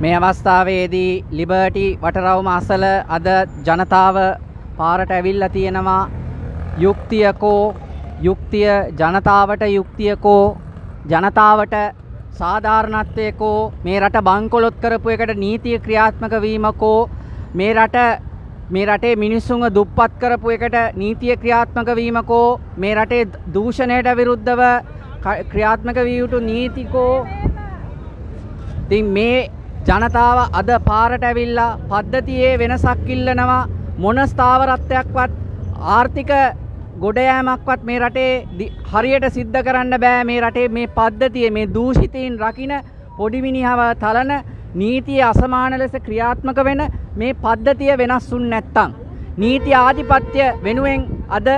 මේ අවස්ථාවේදී ලිබර්ටි වටරවුම අසල අද ජනතාව පාරට ඇවිල්ලා තියෙනවා. යුක්තියකෝ යුක්තිය ජනතාවට යුක්තියකෝ ජනතාවට සාධාරණත්වයකෝ මේ රට බංකොලොත් කරපු එකට නීතිය ක්‍රියාත්මක වීමකෝ මේ රට මේ රටේ මිනිස්සුන්ව දුප්පත් කරපු එකට නීතිය ක්‍රියාත්මක වීමකෝ මේ රටේ දූෂණයට විරුද්ධව ක- ක්‍රියාත්මක විය යුතු නීතිකෝ ඉතින් මේ ජනතාව අද පාරට ඇවිල්ලා පද්ධතියේ වෙනසක් ඉල්ලනවා මොන ස්ථාවරත්වයක්වත් ආර්ථික ගොඩයෑමක්වත් මේ රටේ දි- හරියට සිද්ධ කරන්න බෑ මේ රටේ මේ පද්ධතිය මේ දූෂිතීන් රකින පොඩිමිනිහව තලන නීතිය අසමාන ලෙස ක්‍රියාත්මක වෙන මේ පද්ධතිය වෙනස්සුන් නැත්තං. නීති ආධිපත්‍ය වෙනුවෙන් අද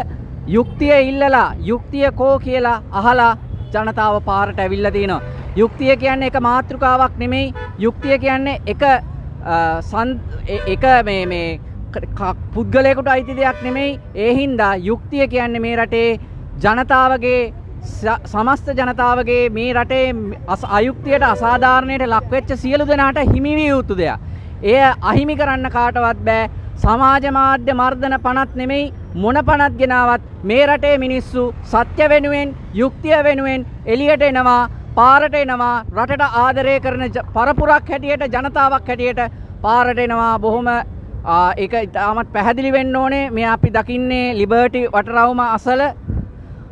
යුක්තිය ඉල්ලලා යුක්තිය කෝ කියලා අහලා ජනතාව පාරට ඇවිල්ල තියෙනවා. යුක්තිය කියන්නේ එක මාතෘකාවක් නෙමෙයි යුක්තිය කියන්නේ එක අ, සන්- එ- එක මේ මේ ක- ක- පුද්ගලයකුට අයිති දෙයක් නෙමෙයි ඒ හින්දා යුක්තිය කියන්නේ මේ රටේ ජනතාවගේ ස- සමස්ත ජනතාවගේ මේ රටේ අස- අයුක්තියට අසාධාරණයට ලක්වෙච්ච සියලු දෙනාට හිමිවිය යුතු දෙයක්. එය අහිමි කරන්න කාටවත් බෑ සමාජ මාධ්‍ය මර්ධන පනත් නෙමෙයි මොන පනත් ගෙනාවත් මේ රටේ මිනිස්සු සත්‍ය වෙනුවෙන් යුක්තිය වෙනුවෙන් එලියට එනවා පාරට එනවා රටට ආදරය කරන ජ- පරපුරක් හැටියට ජනතාවක් හැටියට පාරට එනවා. බොහොම ආ, ඒක ඉතාමත් පැහැදිලි වෙන්න ඕනේ. මේ අපි දකින්නේ ලිබර්ටි වටරවුම අසල.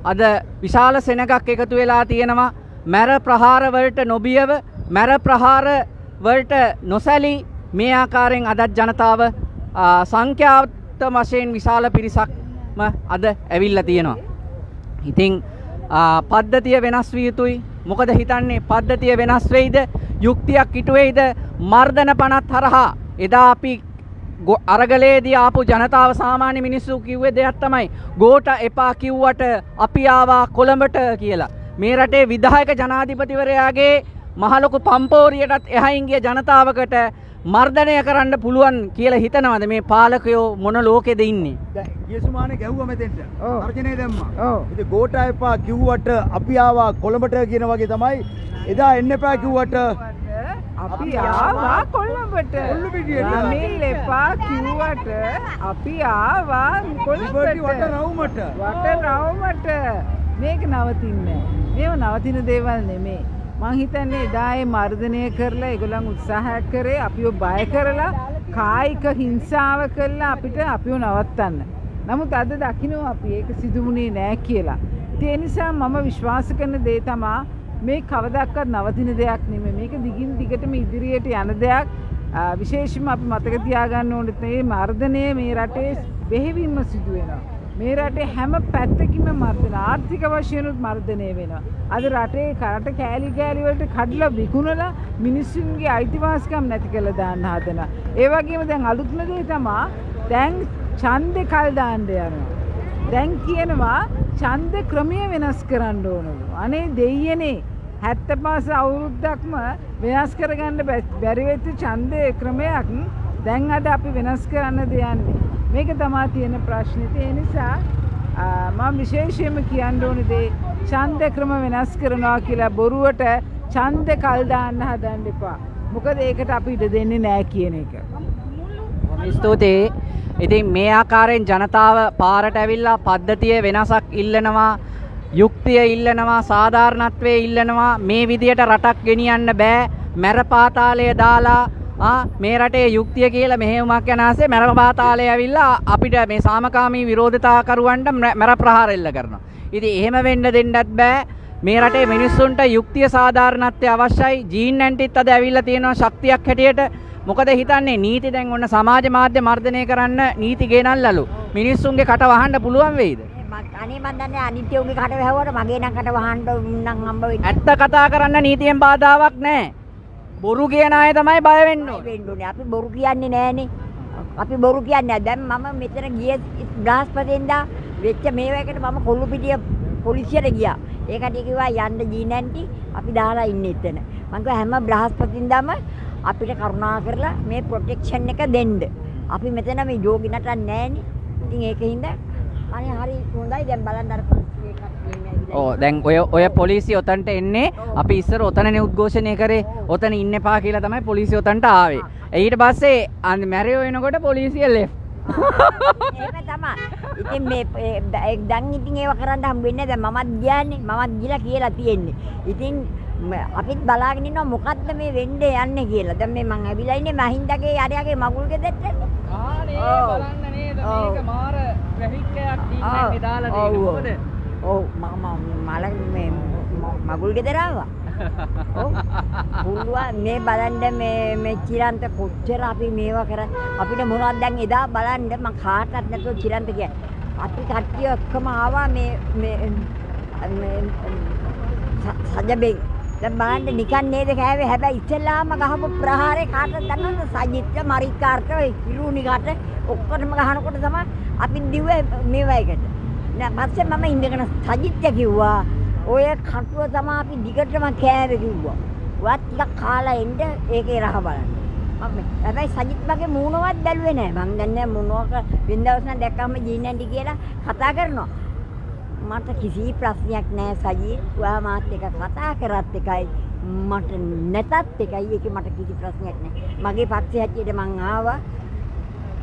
අද විශාල සෙනගක් එකතු වෙලා තියෙනවා. මැර ප්‍රහාරවලට නොබියව මැර ප්‍රහාරවලට නොසැලී මේ ආකාරයෙන් අදත් ජනතාව ආ, සංඛ්‍යාත වශයෙන් විශාල පිරිසක්ම අද ඇවිල්ල තියෙනවා. ඉතිං ආ, පද්ධතිය වෙනස් විය යුතුයි මොකද හිතන්නේ පද්ධතිය වෙනස් වෙයිද යුක්තියක් ඉටුවෙයිද මර්ධන පනත් හරහා එදා අපි ගො- අරගලේදී ආපු ජනතාව සාමාන්‍ය මිනිස්සු කිව්වේ දෙයක් තමයි ගෝට එපා කිව්වට අපි ආවා කොළඹට කියලා. මේ රටේ විදායක ජනාධිපතිවරයාගේ මහලොකු පම්පෝරියටත් එහයින්ගේ ජනතාවකට මර්ධනය කරන්න පුළුවන් කියලා හිතනවද මේ පාලකයෝ මොන ලෝකෙද ඉන්නේ. ගියසුමාන ගැහ්ව මෙතෙන්ට. ඔව්. තර්ජනය දැම්ම. ඔව්. ඉති ගෝට එපා කිව්වට අපි ආවා කොළඹට කියන වගේ තමයි. එදා එන්න එපා කිව්වට අපි ආවා පිටියට. රනිල් එපා කිව්වට අපි ආවා ලිබර්ටි වට රවුමට වට රවුමට මේක නවතින්නේ. මේව නවතින දේවල් නෙමේ මං හිතන්නේ එදායේ මර්ධනය කරලා ඒගොල්ලන් උත්සාහයක් කරේ අපිව බය කරලා කායික හිංසාව කරලා අපිට අපිව නවත්තන්න. නමුත් අද දකිනවා අපි ඒක සිදුවුණේ නෑ කියලා. ඉතින් ඒ නිසා මම විශ්වාස කරන දේ තමා මේ කවදක්වත් නවතින දෙයක් නෙමෙයි. මේක දිගින් දිගටම ඉදිරියට යන දෙයක්. ආ, විශේෂයෙන්ම අපි මතක තියාගන්න ඕනෙත් මේ මර්ධනය මේ රටේ බෙහෙවින්ම සිදු වෙනවා. මේ රටේ හැම පැත්තකින්ම මර්ධන ආර්ථික වශයෙන්ුත් මර්ධනය වෙනවා. අද රටේ කරට කෑලි කෑලි වලට කඩලා විකුණලා මිනිස්සුන්ගේ අයිතිවාසිකම් නැති කරලා දාන්න හදනවා. ඒ වගේම දැන් අලුත්ම දේ තමා දැන් ඡන්දේ කල් දාන්න යනවා. දැන් කියනවා ඡන්ද ක්‍රමය වෙනස් කරන්න ඕනලු. අනේ දෙයියනේ හැත්ත පාස අවුරුද්දක්ම වෙනස් කරගන්න බැ- බැරි වෙච්ච ඡන්දේ ක්‍රමයක් දැන් අද අපි වෙනස් කරන්න දෙයන්නේ. මේක තමා තියෙන ප්‍රශ්නේ. ඒ නිසා ආ, මම විශේෂයෙන්ම කියන්න ඕනේ දේ ඡන්ද ක්‍රම වෙනස් කරනවා කියලා බොරුවට ඡන්ද කල් දාන්න හදන්න එපා. මොකද ඒකට අපි ඉඩ දෙන්නේ නැහැ කියන එක. බොහොම ස්තුතියි. ඉතින් මේ ආකාරයෙන් ජනතාව පාරට ඇවිල්ලා පද්ධතිය වෙනසක් ඉල්ලනවා යුක්තිය ඉල්ලනවා සාධාරණත්වය ඉල්ලනවා මේ විදියට රටක් ගෙනියන්න බෑ මැර පාතාලය දාලා ආ, මේ රටේ යුක්තිය කියලා මෙහෙයුමක් යන ආසේ මැර පාතාලය ඇවිල්ලා අපිට මේ සාමකාමී විරෝධතාකරුවන්ට මැර ප්‍රහාර එල්ල කරනවා. ඉතින් එහෙම වෙන්න දෙන්නත් බෑ. මේ රටේ මිනිස්සුන්ට යුක්තිය සාධාරණත්වය අවශ්‍යයි. ජීන් ඇන්ටිත් අද ඇවිල්ලා තියෙනවා ශක්තියක් හැටියට. මොකද හිතන්නේ නීති දැන් ඔන්න සමාජ මාධ්‍ය මර්ධනය කරන්න නීති ගෙනල්ලලු. මිනිස්සුන්ගේ කට වහන්න පුළුවන් වෙයිද? අනේ මන් දන්නේ අනිත්‍ය උගේ කට වැහුවට මගේ නම් කට වහන්න නම් හම්බ වෙන්නේ. ඇත්ත කතා කරන්න නීතියෙන් බාධාවක් නෑ බොරු කියන අය තමයි බය වෙන්න. වෙන්නුනේ අපි බොරු කියන්නේ නෑනේ. අපි බොරු කියන්නේ. දැන් මම මෙතන ගිය බ්‍රහස්පතින්දා වෙච්ච මේවකට මම කොල්ලු පිටිය පොලිසියට ගියා. ඒකට කිව්වා යන්න ජීනන්ටි අපි දාලා ඉන්නේ එතන. මං කිව්වා හැම බ්‍රහස්පතින්දාම අපිට කරුණා කරලා මේ ප්‍රොටෙක්ෂන් එක දෙන්න. අපි මෙතන මේ ජෝගි නටන්නේ නෑනේ. ඉතින් ඒකින්ද අනේ හරි හොඳයි. දැන් බලන්න අර පොලිසිය එකක් මෙහෙම ඇවිල්ලා ඕ දැන් ඔය ඔය පොලිසි ඔතන්ට එන්නේ අපි ඉස්සර ඔතනනේ උද්ඝෝෂණය කරේ ඔතන ඉන්න එපා කියලා තමයි පොලිසිය ඔතන්ට ආවේ. ඊට පස්සේ අන්න මැරියෝ වෙනකොට පොලිසිය ලෙෆ්. එහෙම තමයි. ඉතින් මේ දැන් ඉතින් ඒව කරන්න හම්බෙන්නේ දැන් මමත් ගියානේ. මමත් ගිලා කියලා තියෙන්නේ. ඉතින් ම- අපිත් බලාගෙන ඉන්නවා මොකද්ද මේ වෙන්නේ යන්නේ කියලා. දැන් මේ මං ඇවිල්ලා ඉන්නේ මහින්දගේ අරයාගේ මගුල් ගෙදරට. ආනේ. බලන්න නේද. මේක මාර ට්‍රැෆික් එකක් ඔව්. දීන්නේ දාලා තියෙන්නේ ඔව්. මොකද? ඔව් මම මල මේ ම- මගුල් ගෙදර ආවා. ඔව්. පුළුවන් මේ බලන්න මේ මේ චිරන්ත කොච්චර අපි මේවා කර අපිට මොනවද දැන් එදා බලන්න මං කාටවත් නැතුව චිරන්ත කියන්නේ. අපි කට්ටිය ඔක්කොම ආවා මේ මේ මේ ස- සජබෙන් දැන් බලන්න නිකන් නේද කෑවේ හැබැයි ඉස්සෙල්ලාම ගහපු ප්‍රහාරේ කාටද දන්නවද සජිත්ට මරිකාර්ට ඔය කිරුණිකට ඔක්කොටම ගහනකොට තමයි අපි දිව්වේ මේවයකට නෑ පස්සේ මම ඉඳගෙන සජිත්ට කිව්වා. ඔය කටුව තමයි අපි දිගටම කෑවේ කිව්වා. ඔයත් ටිකක් කාලා එන්න ඒකේ රහ බලන්න. මම හැබැයි සජිත් වගේ මූණවත් බැලුවේ නෑ. මං දන්නේ මොනවාක වින්දවස් නම් දැක්කම ජීනන්ටි කියලා කතා කරනවා. මට කිසි ප්‍රශ්නයක් නෑ සජී. ඔයා මාත් එක්ක කතා කරත් එකයි. මට නැතත් එකයි. ඒක මට කිසි ප්‍රශ්නයක් නෑ. මගේ පක්ෂය හැටියට මං ආවා.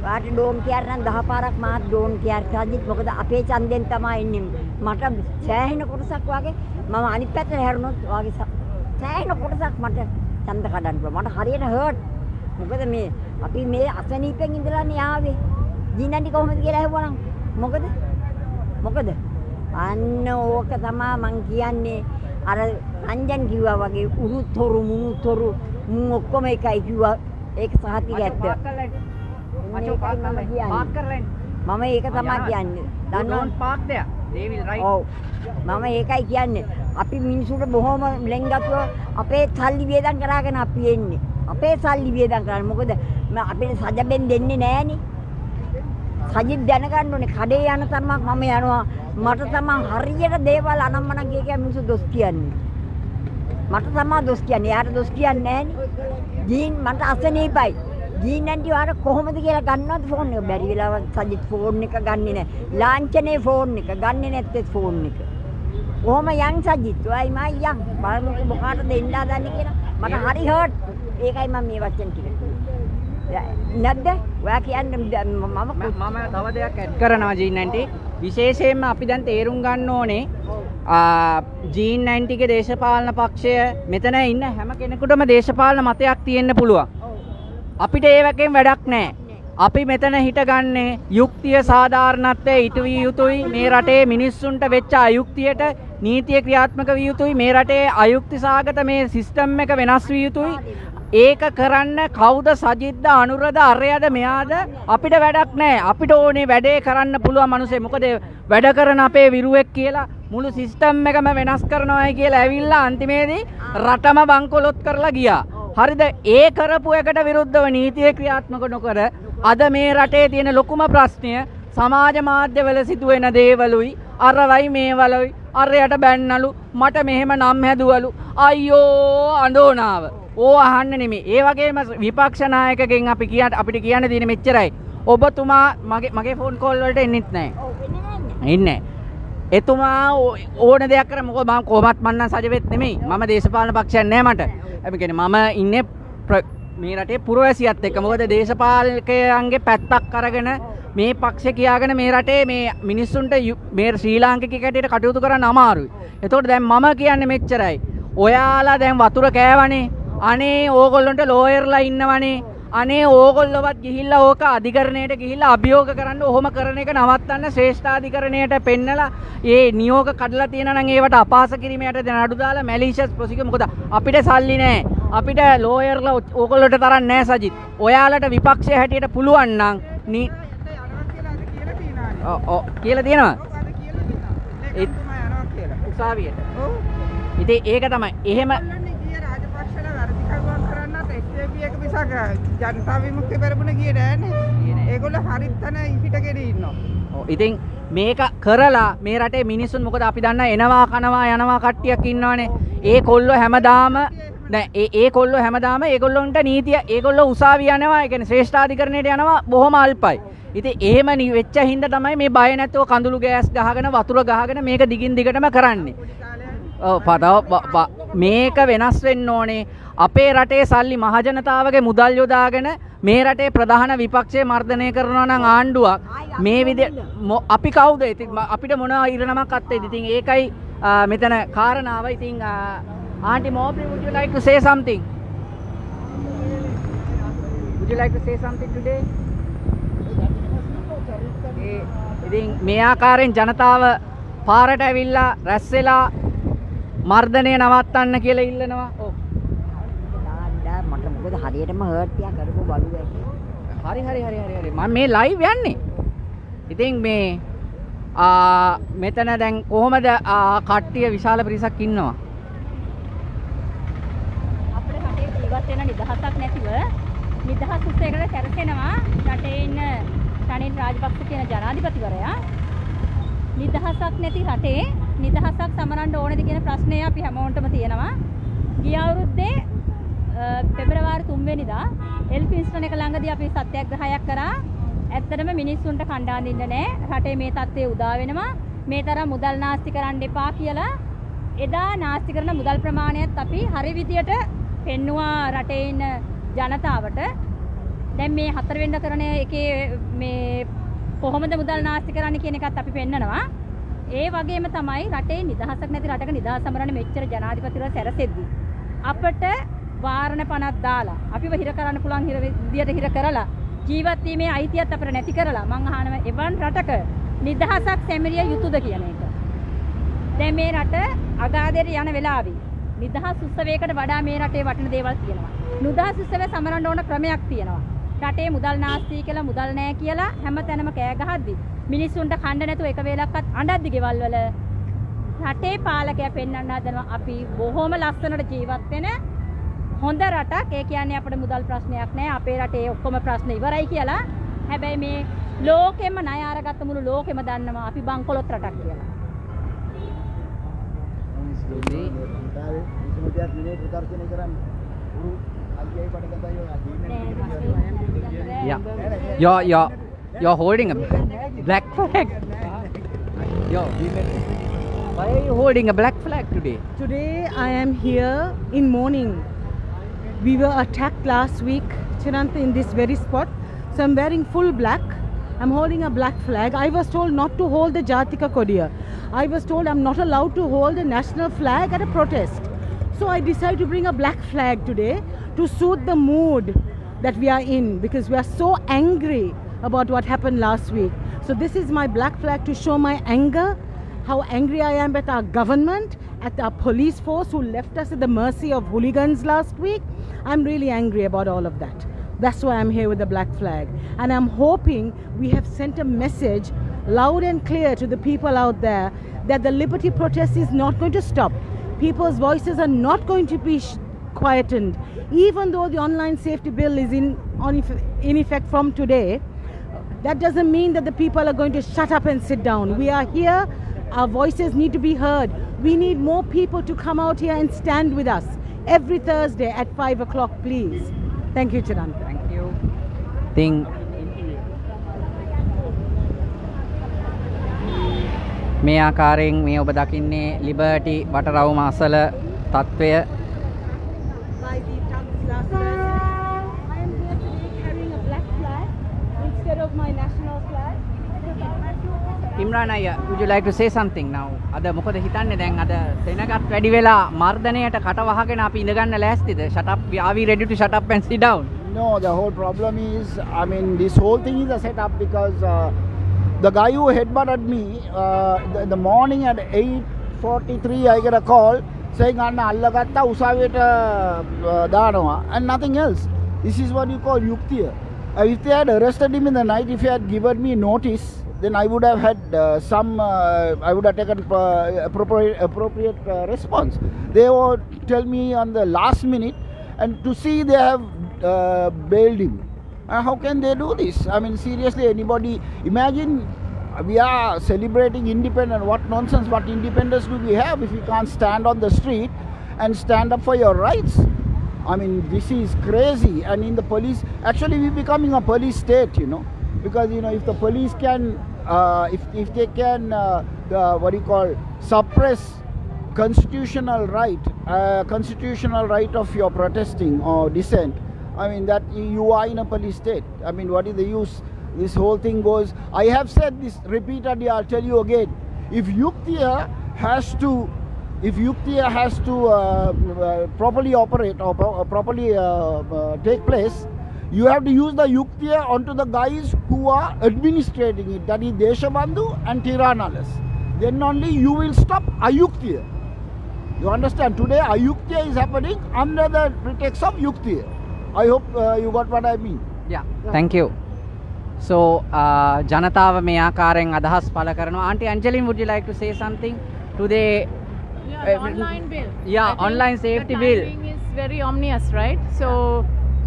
වාට ඩෝන් කියන්න නම් දහ පාරක් මාත් ඩෝන් කියන්න සජිත් මොකද අපේ ඡන්දෙන් තමයි එන්නේ. මට සෑහෙන කොටසක් වගේ මම අනිත් පැත්තට හැරුණොත් වාගේ ස- සෑහෙන කොටසක් මට ඡන්ද කඩන්න පුළුවන්. මට හරියට හර්ට්. මොකද මේ අපි මේ අසනීපෙන් ඉඳලානේ ආවේ. ජීනන්ටි කොහොමද කියලා ඇහුවනම් මොකද? මොකද? අන්න ඕක තමා මං කියන්නේ අර රංජන් කිව්වා වගේ උරුතොරු මුනුතොරු මුන් ඔක්කොම එකයි කිව්වා ඒක සහතික ඇත්ත මචෝ පාක් කරලා පාක් කරලා මම ඒක තමයි කියන්නේ. දන්නවද? පාක් දෙයක්. They will right? ඔව්. මම ඒකයි කියන්නේ. අපි මිනිසුන්ට බොහොම ලෙන්ගතුව අපේ සල්ලි වියදම් කරාගෙන අපි එන්නේ. අපේ සල්ලි වියදම් කරන්නේ. මොකද අපිට සජබෙන් දෙන්නේ නෑනේ. සජිත් දැනගන්න ඕනේ. කඩේ යන තරමක් මම යනවා. මට තමා හරියට දේවල් අනම්මනම් කිය කිය මිනිස්සු දොස් කියන්නේ. මට තමා දොස් කියන්නේ. එයාට දොස් කියන්නේ නෑනේ. ජීන් මට අසනීපයි ජීන් ඇන්ටි වාට කොහොමද කියලා ගන්නවද ෆෝන් එක? බැරි වෙලාවත් සජිත් ෆෝන් එක ගන්නෙ නෑ. ලාංඡනේ ෆෝන් එක ගන්නෙ නැත්තේ ෆෝන් එක. කොහොම යන් සජිත්? ඔයයි මයි යන්. බලමුකෝ මොකාටද දෙන්න හදන්නේ කියලා. මට හරි හර්ට් ඒකයි මම මේ වචන ටික. නැද්ද? ඔයා කියන්නේ මම මම තව දෙයක් ඇඩ් කරනවා ජීන් විශේෂයෙන්ම අපි දැන් තේරුම් ගන්න ඕනේ ජීන් නැන්ටිගේ දේශපාලන පක්ෂය මෙතන ඉන්න හැම කෙනෙකුටම දේශපාලන මතයක් තියෙන්න පුළුවන්. අපිට ඒවකෙන් වැඩක් නෑ. අපි මෙතන හිටගන්නේ යුක්තිය සාධාරණත්වය ඉටවිය යුතුයි. මේ රටේ මිනිස්සුන්ට වෙච්ච අයුක්තියට නීතිය ක්‍රියාත්මක විය යුතුයි. මේ රටේ අයුක්ති සාගත මේ සිස්ටම් එක වෙනස් විය යුතුයි. ඒක කරන්න කවුද සජිද්ද අනුරද අරයද මෙයාද අපිට වැඩක් නෑ. අපිට ඕනේ වැඩේ කරන්න පුළුවන් මනුසේ මොකද වැඩ කරන අපේ විරුවෙක් කියලා මුළු සිස්ටම් එකම වෙනස් කරනවායි කියලා ඇවිල්ලා අන්තිමේදී රටම බංකොලොත් කරලා ගියා. හරිද? ඒ කරපු එකට විරුද්ධව නීතිය ක්‍රියාත්මක නොකර අද මේ රටේ තියෙන ලොකුම ප්‍රශ්නය සමාජ මාධ්‍යවල සිදුවෙන දේවලුයි අරවයි මේවලුයි අරයට බැන්නලු මට මෙහෙම නම් හැදුවලු. අයියෝ අඳෝනාව ඕ අහන්න නෙමේ ඒ වගේම විපක්ෂනායකගෙන් අපි කියට අපිට කියන්න තියෙන මෙච්චරයි. ඔබතුමා මගේ මගේ ෆෝන් කෝල්වලට එන්නෙත් නෑ. ඉන්න එතුමා ඕ- ඕන දෙයක් කර මොක මම කොමත් මන්න සජවෙත් නෙමෙයි. මම දේශපාලන පක්ෂයන් නෑ මට. ඇමිගෙන මම ඉන්න ප්‍ර- මේ රටේ පුරවැසියත් එක්ක. මොකද දේශපාලකයන්ගේ පැත්තක් අරගෙන මේ පක්ෂ කියාගෙන මේ රටේ මේ මිනිස්සුන්ට යු- මේ ශ්‍රී ලාංකික කැටට කටයුතු කරන්න අමාරුයි. එතකොට දැන් මම කියන්න මෙච්චරයි. ඔයාලා දැන් වතුර කෑවනේ. අනේ ඕගොල්ලොන්ට ලෝයර්ලා ඉන්නවනේ. අනේ ඕගොල්ලොවත් ගිහිල්ලා ඕක අධිකරණයට ගිහිල්ලා අභියෝග කරන්න ඔහොම කරන එක නවත්තන්න ශ්‍රේෂ්ඨාධිකරණයට පෙන්නලා ඒ නියෝග කඩලා තියෙනවා නම් ඒවට අපහාස කිරීමයට දැන් අඩු දාලා මැලිෂස් ප්‍රොසිකියුෂන් මොකද? අපිට සල්ලි නැහැ අපිට ලෝයර්ලා ඕගොල්ලොන්ට තරම් නැහැ සජිත්. ඔයාලට විපක්ෂය හැටියට පුළුවන් නම් නී කියලා තියෙනවා. උසාවියට. ඉතින් ඒක තමයි. එහෙම ජනතා විමුක්ති පෙරමුණ කිය නෑනේ ඒගොල්ල හරිත්තන ඉහිටගෙන ඉන්නවා. ඔව්, ඉතින් මේක කරලා මේ රටේ මිනිස්සුන් මොකද අපි දන්න එනවා කනවා යනවා කට්ටියක් ඉන්නවනේ. ඒ කොල්ලො හැමදාම නෑ ඒ කොල්ලො හැමදාම ඒගොල්ලොන්ට නීතිය ඒගොල්ලො උසාවි යනවා. ඒ කියන්නේ ශ්‍රේෂ්ඨාධිකරණයට යනවා බොහොම අල්පයි. ඉති ඒම නිවෙච්ච හින්ද තමයි මේ බය නැතව කඳුළු ගෑස් ගහගෙන වතුර ගහගෙන මේක දිගින් දිගටම කරන්නේ. පදව මේක වෙනස් වෙන්න ඕනේ අපේ රටේ සල්ලි මහජනතාවගේ මුදල් යොදාගෙන මේ රටේ ප්‍රධාන විපක්ෂය මර්ධනය කරනවා නම් ආණ්ඩුවක්. මේ විද අපි කවුද? ඉති අපිට මොන ඉරණමක් අත්තේ ඉතින් ඒකයි මෙතන කාරණාව. ඉතින් ආන්ටි මෝබි would you like to say something? Would you like to say something today? ඉතින් මේ ආකාරයෙන් ජනතාව පාරට ඇවිල්ලා රැස් වෙලා මර්ධනය නවත්තන්න කියලා ඉල්ලනවා. ඔව්. මට මොකද හරියටම හර්ට් එකක් කරපු බලු ඇටි. හරි හරි හරි හරි හරි. මම මේ ලයිව් යන්නේ. ඉතින් මේ ආ මෙතන දැන් කොහොමද කට්ටිය විශාල පිරිසක් ඉන්නවා. අපේ රටේ ජීවත් වෙන නිදහසක් නැතිව නිදහස් උත්සවයකට සැරසෙනවා රටේ ඉන්න රනිල් රාජපක්ෂ කියන ජනාධිපතිවරයා නිදහසක් නැති රටේ නිදහසක් සමරන්න ඕනද කියන ප්‍රශ්නය අපි හැමෝටම තියෙනවා. ගිය අවුරුද්දේ පෙබරවාරි 3 වෙනිදා එල්ෆින්ස්ටන් එක ළඟදී අපි සත්‍යාග්‍රහයක් කරා. ඇත්තටම මිනිස්සුන්ට කණ්ඩා දින්න නෑ. රටේ මේ තත්ත්වය උදා වෙනවා. මේ තරම් මුදල් නාස්ති කරන්න එපා කියලා එදා නාස්ති කරන මුදල් ප්‍රමාණයත් අපි හරි විදියට පෙන්නවා රටේ ඉන්න ජනතාවට. දැන් මේ හතර වෙනිදා කරන එකේ මේ කොහොමද මුදල් නාස්ති කරන්න කියන එකත් අපි පෙන්නනවා. ඒ වගේම තමයි රටේ නිදහසක් නැති රටක නිදහස් සමරන මෙච්චර ජනාධිපතිවරු සැරසෙද්දි අපට වාරණ පනක් දාලා අපිව හිර කරන්න පුළුවන් හිර විදියට හිර කරලා ජීවත් වීමේ අයිතියත් අපිට නැති කරලා මං අහනවා එවන් රටක නිදහසක් සැමරිය යුතුද කියන එක. දැන් මේ රට අගාදෙට යන වෙලාවේ නිදහස් උත්සවයකට වඩා මේ රටේ වටින දේවල් තියෙනවා. නිදහස් උත්සවය සමරන්න ඕන ක්‍රමයක් තියෙනවා. රටේ මුදල් නාස්ති කියලා මුදල් නැහැ කියලා හැම තැනම කෑ ගහද්දි මිනිස්සුන්ට කණ්ඩ නැතුව එක වේලක්වත් අඬද්දි ගෙවල් වල රටේ පාලකයා පෙන්වන්න හදනවා අපි බොහොම ලස්සනට ජීවත් වෙන හොඳ රටක්. ඒ කියන්නේ අපිට මුදල් ප්‍රශ්නයක් නැහැ අපේ රටේ ඔක්කොම ප්‍රශ්න ඉවරයි කියලා. හැබැයි මේ ලෝකෙම ණය අරගත්ත මුළු ලෝකෙම දන්නවා අපි බංකොලොත් රටක් කියලා. Yeah. You're, you're, you're holding a black flag. Yo, why are you holding a black flag today? Today I am here in mourning. We were attacked last week, in this very spot. So I'm wearing full black. I'm holding a black flag. I was told not to hold the Jatika Kodia. I was told I'm not allowed to hold the national flag at a protest. So I decided to bring a black flag today to suit the mood that we are in because we are so angry about what happened last week. So this is my black flag to show my anger, how angry I am at our government, at our police force who left us at the mercy of hooligans last week. I'm really angry about all of that. That's why I'm here with the black flag. And I'm hoping we have sent a message loud and clear to the people out there that the liberty protest is not going to stop. People's voices are not going to be quietened. Even though the online safety bill is in, on in effect from today, that doesn't mean that the people are going to shut up and sit down. We are here, our voices need to be heard. We need more people to come out here and stand with us every Thursday at 5 o'clock, please. Thank you, Chiranta. Thank you. Thing. මේ ආකාරයෙන් මේ ඔබ දකින්නේ liberty වටරවුම අසල තත්ත්වය By the thugs last Thursday. I am here today carrying a black flag instead of my national flag. Imran අයියා would you like to say something now? අද මොකද හිතන්නේ? දැන් අද සෙනගත් වැඩි වෙලා මර්ධනයට කට වහගෙන අපි ඉඳගන්න ලෑස්තිද? Shut up. Are we ready to shut up and sit down? No, the whole problem is, I mean, this whole thing is a setup because uh, the guy who headbutted me uh, the, the morning at 8:43, I get a call saying, "අන්න අල්ලගත්තා උසාවියට uh, දානවා," and nothing else. This is what you call යුක්තිය. Uh, if they had arrested him in the night, if he had given me notice, then I would have had uh, some, uh, I would have taken uh, appropriate, appropriate uh, response. They would tell me on the last minute, and to see they have uh, bailed him. Uh, how can they do this? I mean, seriously, anybody imagine we are celebrating independence. What nonsense, what independence do we have if we can't stand on the street and stand up for your rights? I mean, this is crazy. And in the police, actually, we're becoming a police state, you know. because you know if the police can uh, if, if they can uh, what do you call suppress constitutional right uh, constitutional right of your protesting or dissent i mean that you are in a police state. I mean what is the use? This whole thing goes i have said this repeatedly i'll tell you again. If yuktiya has to if yuktiya has to uh, uh, properly operate or pro- uh, properly take place you have to use the yuktiya onto the guys who are administrating it that is deshabandhu and tiranalas then only you will stop ayuktiya you understand today ayuktiya is happening under the pretext of yuktiya i hope uh, you got what i mean Yeah, thank you. So, uh, ජනතාව මේ ආකාරයෙන් අදහස් පළ කරනවා. Auntie Angeline, would you like to say something to the Yeah, Uh, the online bill. yeah, I think online safety the bill. timing is very ominous, right? So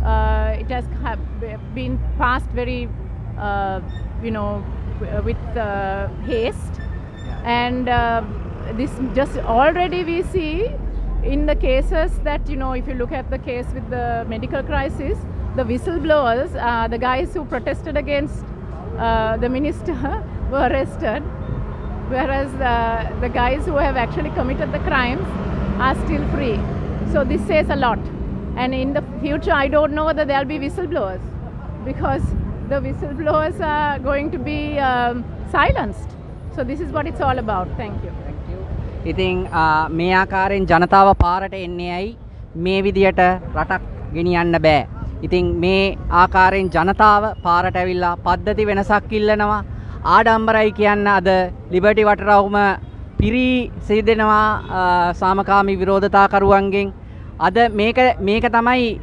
uh, it has been passed very, uh, you know, with uh, haste, and uh, this just already we see in the cases that you know, if you look at the case with the medical crisis, the whistleblowers, uh, the guys who protested against uh, the minister, were arrested whereas the guys who have actually committed the crimes are still free. So this says a lot. And in the future, I don't know whether there'll be whistleblowers because the whistleblowers are going to be um, silenced. So this is what it's all about. Thank you. ඉතින් ආ, මේ ආකාරයෙන් ජනතාව පාරට එන්නේ ඇයි මේ විදියට රටක් ගෙනියන්න බෑ. ඉතින් මේ ආකාරයෙන් ජනතාව පාරට ඇවිල්ලා පද්ධති වෙනසක් ඉල්ලනවා ආඩම්බරයි කියන්න අද ලිබටි වටරවුම පිරී සිදෙනවා ආ, සාමකාමී විරෝධතාකරුවන්ගෙන් අද මේක මේක තමයි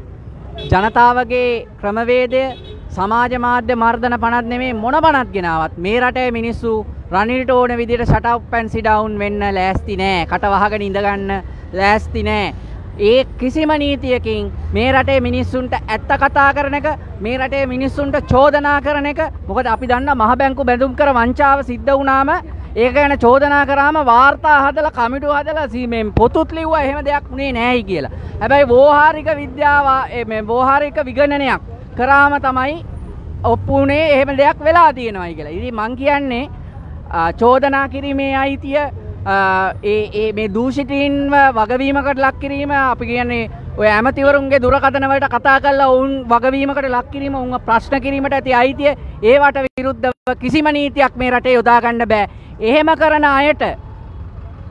ජනතාවගේ ක්‍රමවේදය සමාජ මාධ්‍ය මර්ධන පනත් නෙමේ මොන පනත් ගෙනාවත්. මේ රටේ මිනිස්සු රනිල්ට ඕන විදිට සටව් පැන්සි ඩවුන් වෙන්න ලෑස්ති නෑ. කටවහගෙන ඉඳගන්න ලෑස්ති නෑ. ඒ කිසිම නීතියකින් මේ රටේ මිනිස්සුන්ට ඇත්ත කතා කරන එක මේ රටේ මිනිස්සුන්ට චෝදනා කරන එක මොකද අපි දන්න මහ බැංකු බැඳුම් කර වංචාව සිද්ධ වුණාම ඒක ගැන චෝදනා කරාම වාර්තා හදලා කමිටු හදලා සීමෙන් පොතුත් ලිව්වා එහෙම දෙයක් වුණේ නෑයි කියලා. හැබැයි වෝහාරික විද්‍යාව ඒ මේ වෝහාරික විගණනයක් කරාම තමයි ඔප්පුනේ එහෙම දෙයක් වෙලා තියෙනවයි කියලා. ඉතින් මං කියන්නේ ආ, චෝදනා කිරීමේ අයිතිය ආ, ඒ ඒ මේ දූෂිතීන්ව වගවීමකට ලක් කිරීම අපි කියන්නේ ඔය ඇමතිවරුන්ගේ දුරකථනවලට කතා කරලා ඔවුන් වගවීමකට ලක් කිරීම උන්ව ප්‍රශ්න කිරීමට ඇති අයිතිය ඒවට විරුද්ධව කිසිම නීතියක් මේ රටේ යොදාගන්න බෑ. එහෙම කරන අයට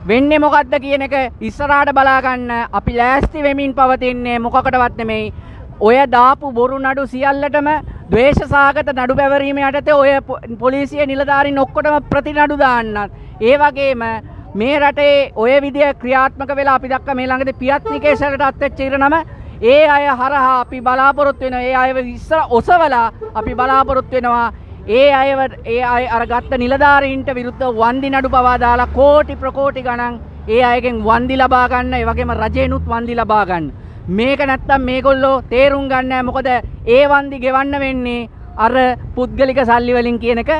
වෙන්නේ මොකක්ද කියන එක ඉස්සරහට බලාගන්න අපි ලෑස්ති වෙමින් පවතින්නේ මොකකටවත් නෙමෙයි. ඔය දාපු බොරු නඩු සියල්ලටම ද්වේෂසාගත නඩු පැවරීම යටතේ ඔය පො- පොලිසිය නිලධාරීන් ඔක්කොටම ප්‍රතිනඩු දාන්නත්. ඒ වගේම මේ රටේ ඔය විදිය ක්‍රියාත්මක වෙලා අපි දක්ක මේ ළඟදී පියත්නිකේශයට අත්වෙච්ච ඉරනම ඒ අය හරහා අපි බලාපොරොත්තු වෙන ඒ අයව ඉස්සර ඔසවලා අපි බලාපොරොත්තු වෙනවා. ඒ අයව ඒ අය අර ගත්ත නිලධාරීන්ට විරුද්ධ වන්දි නඩු පවා දාලා කෝටි ප්‍රකෝටි ගණන් ඒ අයගෙන් වන්දි ලබා ගන්න ඒ වගේම රජේනුත් වන්දි ලබා ගන්න. මේක නැත්තම් මේගොල්ලෝ තේරුම් ගන්න නැහැ. මොකද ඒ වන්දි ගෙවන්න වෙන්නේ අර පුද්ගලික සල්ලි වලින් කියන එක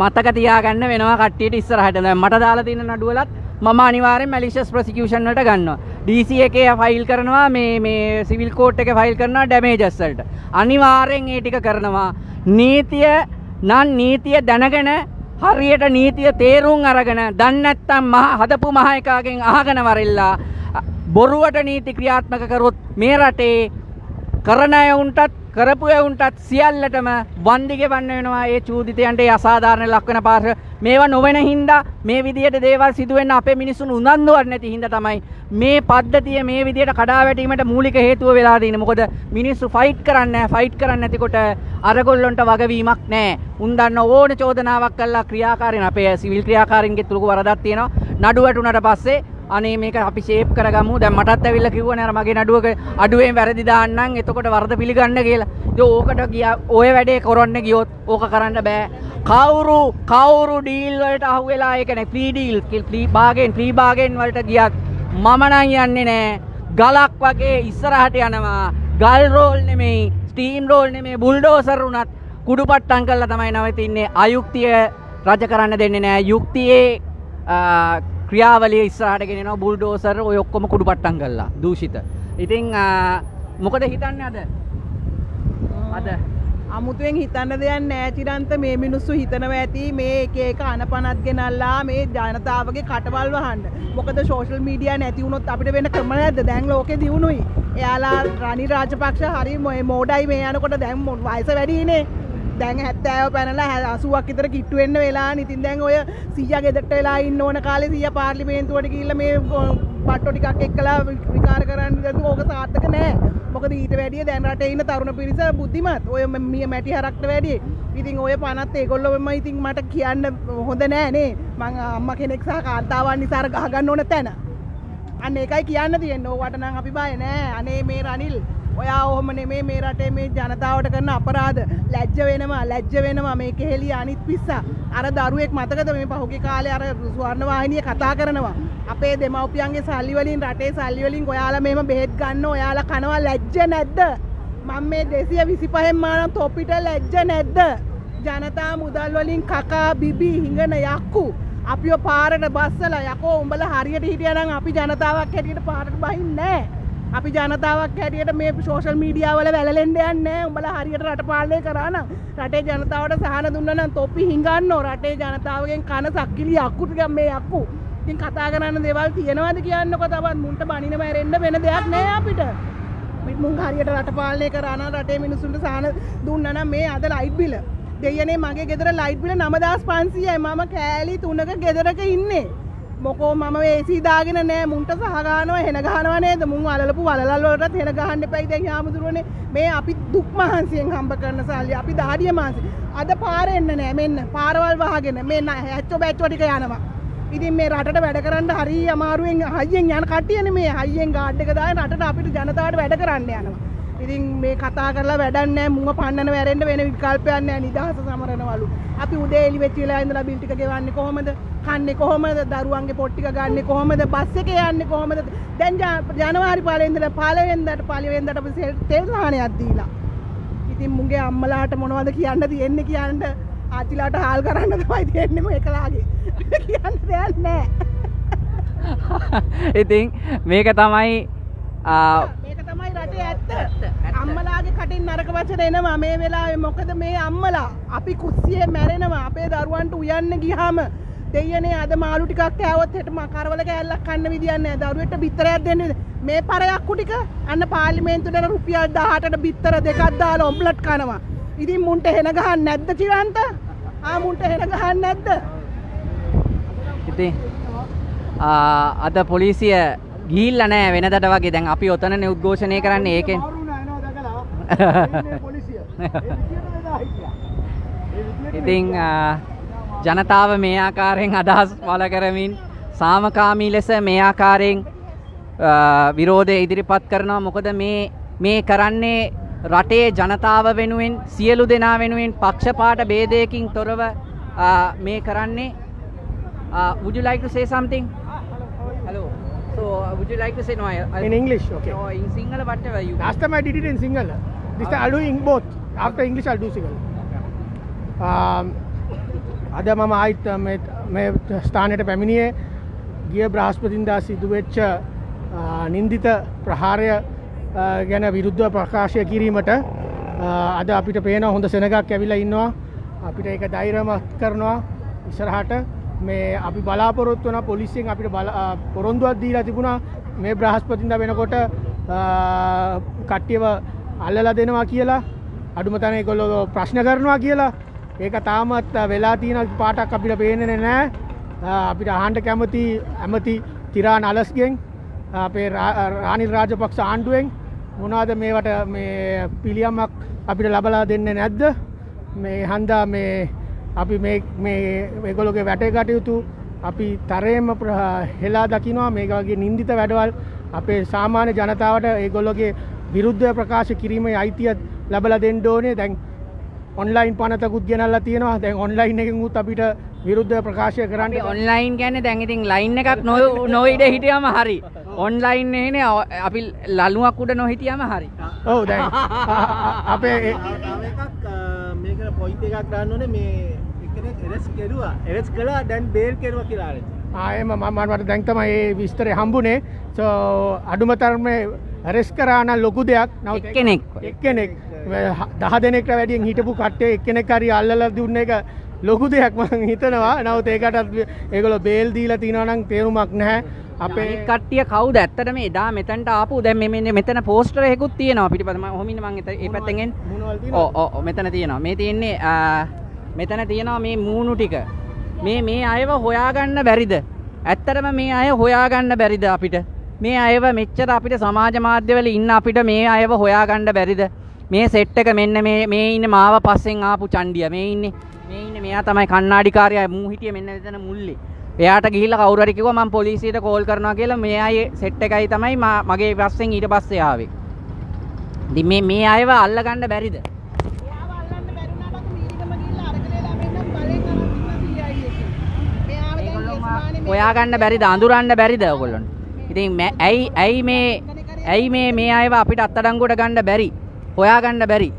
මතක තියාගන්න වෙනවා කට්ටියට ඉස්සරහට. දැන් මට දාලා තියෙන නඩුවලත් මම අනිවාර්යෙන් මැලිෂස් ප්‍රොසිකියුෂන් වලට ගන්නවා. DC එකේ ෆයිල් කරනවා මේ මේ සිවිල් කෝට් එකේ ෆයිල් කරනවා ඩැමේජස් වලට. අනිවාර්යෙන් ඒ ටික කරනවා. නීතිය නම් නීතිය දැනගෙන හරියට නීතිය තේරුම් අරගෙන දන්නේ නැත්නම් මහ හදපු මහ එකාගෙන් අහගෙන වරෙල්ලා බොරුවට නීති ක්‍රියාත්මක කරොත් මේ රටේ කරන අයවුන්ටත් කරපු එවුන්ටත් සියල්ලටම වන්දි ගෙවන්න වෙනවා ඒ චූදිතයන්ට ඒ අසාධාරණ ලක්වන පාර්ශ මේවා නොවන හින්දා මේ විදියට දේවල් සිදුවෙන්න අපේ මිනිස්සුන් උනන්දුවක් නැති හින්දා තමයි මේ පද්ධතිය මේ විදියට කඩා වැටීමට මූලික හේතුව වෙලා තියෙන්නේ. මොකද මිනිස්සු ෆයිට් කරන්නේ නැහැ ෆයිට් කරන්නේ නැතිකොට අරගොල්ලොන්ට වගවීමක් නැහැ. උන් දන්න ඕන චෝදනාවක් කළා ක්‍රියාකාරීන්. අපේ සිවිල් ක්‍රියාකාරීන්ගේ තුලක වරදක් තියෙනවා. නඩු වැටුණට පස්සේ අනේ මේක අපි ෂේප් කරගමු. දැන් මටත් ඇවිල්ලා කිව්වනේ අර මගේ නඩුවක අඩුවෙන් වැරදි දාන්නම් එතකොට වරද පිළිගන්න කියලා. ඉතින් ඕකට ගියා ඔය වැඩේ කරන්න ගියොත් ඕක කරන්න බෑ. කවුරු කවුරු ඩීල් වලට අහු වෙලා ඒ කියන්නේ ෆ්‍රී ඩීල් ෆ්‍රී බාගෙන් ෆ්‍රී බාගෙන් වලට ගියත් මම නම් යන්නේ නෑ. ගලක් වගේ ඉස්සරහට යනවා. ගල් රෝල් නෙමෙයි ස්ටීම් රෝල් නෙමෙයි බුල්ඩෝසර් උනත් කුඩු පට්ටම් කරලා තමයි නවතින්නේ. අයුක්තිය රජ කරන්න දෙන්නේ නෑ. යුක්තියේ ආ, ක්‍රියාවලිය ඉස්සරහට ගෙනෙනවා බුල්ඩෝසර් ඔය ඔක්කොම කුඩු පට්ටම් කරලා දූෂිත. ඉතින් ආ, මොකද හිතන්නේ අද? අද? අමුතුවෙන් හිතන්න දෙයක් නෑචිරන්ත මේ මිනිස්සු හිතනව ඇති මේ එක එක අනපනත් ගෙනල්ලා මේ ජනතාවගේ කටවල් වහන්න. මොකද ශෝෂල් මීඩිය නැතිවුණොත් අපිට වෙන ක්‍රම ඇද දැන් ලෝක දියුණුයි. එයාලා රනි රාජපක්ෂ හරි මොය මෝඩයි මේ යනකොට දැම් මො වයිස වැඩිනේ දැන් හැත්තෑව පැනලා හැ අසුවක් ඉතර කිට්ටුවෙන්න්න වෙලා ඉතින් දැන් ඔය සිය ගෙදට වෙලා ඉන්න ඕන කාලේ සිය පාර්ලිමේන්තුවට කියල්ල මේ පට්ටෝ ටිකක් එක්කලා විකාර කරන්න ද ඕක සාර්ථක නෑ. මොකද ඊට වැඩිය දැන් රට ඉන්න තරුණ පිරිස බුද්ධිමත්. ඔය මිය මැටි හරක්ට වැඩිය. ඉතින් ඔය පනත් ඒගොල්ලොම ඉතින් මට කියන්න හොඳ නෑනේ මං අම්ම කෙනෙක් සහ කාන්තාවන් නිසාර ගහගන්න ඕන තැන. අන්න එකයි කියන්න තියෙන්න. ඕවට නම් අපි බය නෑ. අනේ මේ රනිල් ඔයා ඔහොම නෙමේ මේ රටේ මේ ජනතාවට කරන අපරාධ. ලැජ්ජ වෙනවා ලැජ්ජ වෙනවා මේ කෙහෙලි අනිත් පිස්සා. අර දරුවෙක් මතකද මේ පහුගිය කාලේ අර ස්වර්ණ වාහිනිය කතා කරනවා? අපේ දෙමව්පියන්ගේ සල්ලි වලින් රටේ සල්ලි වලින් ඔයාලා මෙහෙම බෙහෙත් ගන්න ඔයාලා කනවා ලැජ්ජ නැද්ද? මම මේ 225න් මානම් තොපිට ලැජ්ජ නැද්ද? ජනතා මුදල් වලින් කකා බිබි හිඟන යක්කු. අපිෝ පාරට බස්සල යකෝ උඹල හරියට හිටියනම් අපි ජනතාවක් හැටියට පාරට බහින්නේ අපි ජනතාවක් හැටියට මේ සෝෂල් මීඩියාවල වැලෙන්ඩ යන්න උඹල හරියට රට පාලය කරන රටේ ජනතාවට සහන දුන්නන තොපි හිඟන්න. රටේ ජනතාවගෙන් කන සක්කිලි අක්කුටගම් මේ යක්කු ඉතින් කතා කරන්න දෙවල් තියෙනවාද කියන්න කොතවත් මුන්ට බනින මැරෙන්න්න වෙන දෙයක් නෑ අපිට. මුන් හරියට රට පාලනය කරන රටේ මිනිසුන්ට සහන දුන්නන මේ අද ලයිට් බිල දෙයනේ මගේ ගෙදර ලයිට් බිල නමදස් පන්සියයි. මම කෑලි තුනක ගෙදරක ඉන්නේ. මොකෝ මම ඒසිදාගෙන නෑ මුන්ට සහගානව හෙන ගහනවනේද මුන් අලපු වලල්ලොට හෙන ගහන්න පැයි දැ යාමුදුරුවනේ. මේ අපි දුක් මහන්සියෙන් හම්බ කරන සල්ලි අපි දාඩිය මාසි අද පාරෙන්න්න නෑ. මෙන්න පාරවල් වහගෙන. මෙන්න හැච්චෝ බැච්චෝටික යනවා. ඉතින් මේ රට වැඩ කරන්න හරි අමාරුවෙන් හයියෙන් යන කටියන මේ. හයියෙන් ගාඩ්ඩක දා රට අපිට ජනතාවට වැඩ කරන්න යනවා. ඉතින් මේ කතා කරලා වැඩන්න මුව පන්නන වැරෙන්ට වෙන විකල්පයන්න නිදහස සමරනවලු. අපි උදේ එලි වෙච්චිලා ඉඳලා බිල්ටික ගෙවන්නේ කොහොමද? කන්නේ කොහොමද? දරුවන්ගේ පොට්ටික ගන්න කොහොමද? බස් එක යන්නේ කොහොමද? දැන් ජනවාරි පාලේ ඉඳලා පළවෙනිදාට පළවෙනිදාට අපි තෙල් සාහනයක් දීලා. ඉතින් මුගේ අම්මලාට මොනවද කියන්න තියෙන්නේ කියන්න ආච්චිලාට හාල් කරන්න තමයි තියෙන්නේම එකලාගේ. කියන්න දෙයක් නෑ ඉතින් මේක තමයි රටේ ඇත්ත. අම්මලාගේ කටින් නරක වචන එනවා. මේ වෙලාවේ මොකද මේ අම්මලා? අපි කුස්සියේ මැරෙනවා. අපේ දරුවන්ට උයන්න ගියාම දෙයනේ අද මාළු ටිකක් කෑවොත් හෙට මකරවල කෑල්ලක් කන්න විදියක් නැහැ. දරුවෙට බිත්තරයක් දෙන්න මේ පරයක්කු ටික අන්න පාර්ලිමේන්තුවට රුපියල් 18ට බිත්තර දෙකක් දාලා ඔම්ලට් කනවා. ඉතින් මුන්ට හෙන ගහන්න නැද්ද චිරන්ත? ආ මුන්ට හෙන ගහන්න නැද්ද? ඉතින් අද පොලිසිය ගිල්ල නෑ වෙනදට වගේ. දැන් අපි ඔතන උද්ඝෝෂණය කරන්න ඒකෙන්. ඉතිං ජනතාව මේ ආකාරයෙන් අදහස් වල කරමින් සාමකාමී ලෙස මේ ආකාරයෙන් විරෝධය ඉදිරිපත් කරනවා. මොකද මේ මේ කරන්නේ රටේ ජනතාව වෙනුවෙන් සියලු දෙනා වෙනුවෙන් පක්ෂපාට බේදයකින් තොරව මේ කරන්නේ would you like to say something? hello so uh, would you like to say no I, I, In English, okay. no, in sinhala whatever you Last time I did it in Sinhala. This time I'll do in both. After English I'll do Sinhala. Um, අද මම ආයිත් මේ ස්ථානයට පැමිණියේ ගිය බ්‍රහස්පතින්දා සිදුවෙච්ච නින්දිත ප්‍රහාරය ගැන විරුද්ධ ප්‍රකාශය කිරීමට අද අපිට පේන හොඳ සෙනගක් ඇවිලා ඉන්නවා අපිට ඒක දෛරමත් කරනවා ඉස්සරහට මේ අපි බලාපොරොත්තු වන පොලිසියෙන් අපිට පොරොන්දුවක් දීලා තිබුණා. මේ බ්‍රහස්පතින්ද වෙනකොට කට්ටියව අල්ලලා දෙනවා කියලා. අඩුම තැන ඒගොල්ලෝ ප්‍රශ්න කරනවා කියලා. ඒක තාමත් වෙලා තියෙන පාටක් අපිට පේන්නේ නැහැ. අපිට අහන්න කැමති ඇමති තිරා නලස්ගෙන් අපේ රානිල් රාජපක්ෂ ආණ්ඩුවෙන්. මොනවද මේවට මේ පිළියම්මක් අපිට ලබලා දෙන්නේ නැද්ද? මේ හන්දා මේ අපි මේ ගොලොගේ වැටේ කටයුතු අපි තරයම හෙලා දකිනවා. මේ වගේ නින්දිත වැඩවල් අපේ සාමාන්‍ය ජනතාවට ඒගොල්ලොගේ විරුද්ධ ප්‍රකාශ කිරීමේ අයිතිය ලබල දෙන්ඩෝනේ දැන් ඔන්ලයින් පනතකුත් ගෙනල්ලා තියෙනවා. දැන් ඔන්ලයින් එකෙන් උත් අපිට විරුද්ධ ප්‍රකාශය කරන්න ඔන්ලයින් ගැන දැන් ඉතින් ලයින් එකක් නොයිඩ හිටියම හරි. ඔන්ලයින් එන අපි ලල්ලුවක් උඩ නොහිටියම හරි. ඔවු දැන්. අපේ මේක පොයින්ට එකක් ගන්නනේ මේ එරස් කෙරවා. එරස් කලා දැන් බේල් කෙරව කියලාට ආයම මමට දැන්තම ඒ විස්තර හම්බුනේ. සෝ අඩුමතරම ඇරෙස් කරාන ලොකු දෙයක්. නව කෙනෙක් එක්කෙනෙක්. දහ දෙනෙක්ට වැඩියෙන් හිටපු කට්ටේ එක්කෙනෙක් හරි අල්ලලා දුන්න එක ලොකු දෙයක් මං හිතනවා. නවත් ඒකටත් ඒගොල්ලෝ බේල් දීලා තියනවා නම් තේරුමක් නැහැ අපේ කට්ටිය කවුද? ඇත්තටම එදා මෙතනට ආපු. දැන් මේ මෙන්න මෙතන පෝස්ටර් එකකුත් තියෙනවා. පිටිපස්ස මම ඔහොම ඉන්න මං එත- ඒ පැත්තෙන් ඕ ඕ, මෙතන තියෙනවා. මේ තියෙන්නේ මෙතන තියෙනවා මේ මූණු ටික. මේ මේ අයව හොයාගන්න බැරිද? ඇත්තටම මේ අය හොයාගන්න බැරිද අපිට? මේ අයව මෙච්චර අපිට සමාජ මාධ්‍යවල ඉන්න අපිට මේ අයව හොයාගන්න බැරිද? මේ සෙට් එක මෙන්න මේ මේ ඉන්නේ මාව පස්සෙන් ආපු චණ්ඩිය. මේ ඉන්නේ මේ ඉන්නේ මෙයා තමයි කණ්ණාඩිකාරයා. මූ හිටියේ මෙන්න මෙතන මුල්ලේ එයාට ගිහිල්ලා කවුරු හරි කිව්වා මම පොලිසියට කෝල් කරනවා කියලා. මේ අය සෙට් එකයි තමයි මගේ පස්සෙන් ඊට පස්සේ ආවේ. ඉතින් මේ මේ අයව අල්ලගන්න බැරිද? හොයාගන්න බැරිද? අඳුරන්න බැරිද ඔයගොල්ලොන්ට? ඉතින් ඇයි ඇයි මේ ඇයි මේ මේ අයව අපිට අත්අඩංගුවට ගන්න බැරි? හොයාගන්න බැරි